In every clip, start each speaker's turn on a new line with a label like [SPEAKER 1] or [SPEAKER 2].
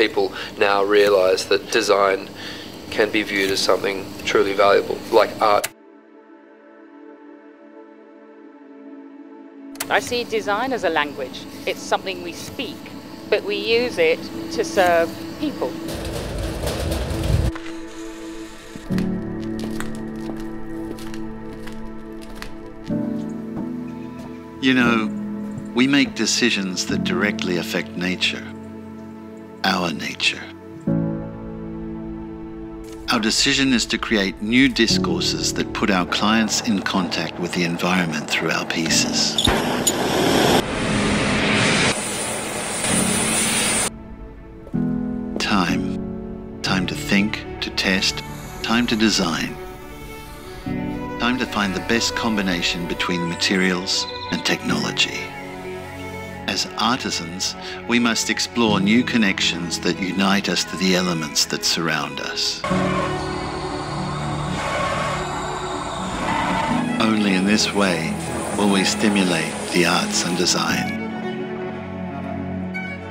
[SPEAKER 1] people now realise that design can be viewed as something truly valuable, like art.
[SPEAKER 2] I see design as a language. It's something we speak, but we use it to serve people.
[SPEAKER 3] You know, we make decisions that directly affect nature, our nature. Our decision is to create new discourses that put our clients in contact with the environment through our pieces. Time. Time to think, to test, time to design. Time to find the best combination between materials and technology. As artisans, we must explore new connections that unite us to the elements that surround us. Only in this way will we stimulate the arts and design.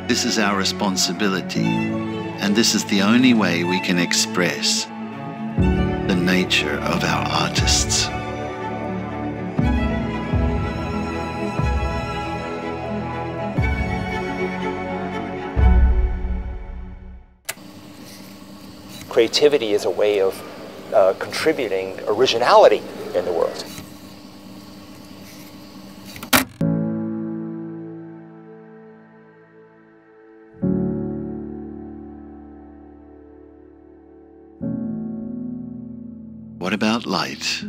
[SPEAKER 3] This is our responsibility, and this is the only way we can express the nature of our artists.
[SPEAKER 4] Creativity is a way of uh, contributing originality in the world.
[SPEAKER 3] What about light?